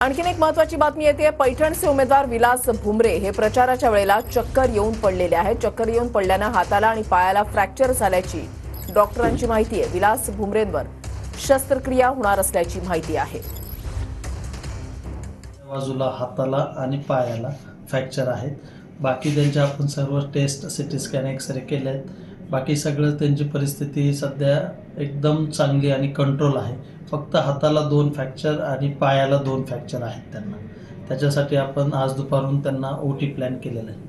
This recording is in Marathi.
आणखीन एक महत्वाची बातमी येते. पैठणचे उमेदवार विलास भुमरे हे प्रचाराच्या वेळेला चक्कर येऊन पडलेले आहेत. चक्कर येऊन पडल्यानं हाताला आणि पायाला फ्रॅक्चर झाल्याची डॉक्टरांची माहिती आहे. विलास भुमरेंवर शस्त्रक्रिया होणार असल्याची माहिती आहे. बाजूला हाताला आणि पायाला फ्रॅक्चर आहेत. बाकी त्यांच्या आपण सर्व test CT scan scan X ray केले आहेत बाकी सगळं त्यांची परिस्थिती सध्या एकदम चांगली आणि कंट्रोल आहे. फक्त हाताला दोन फ्रॅक्चर आणि पायाला दोन फ्रॅक्चर आहेत त्यांना. त्याच्यासाठी आपण आज दुपारून त्यांना ओ टी प्लॅन केलेलं आहे.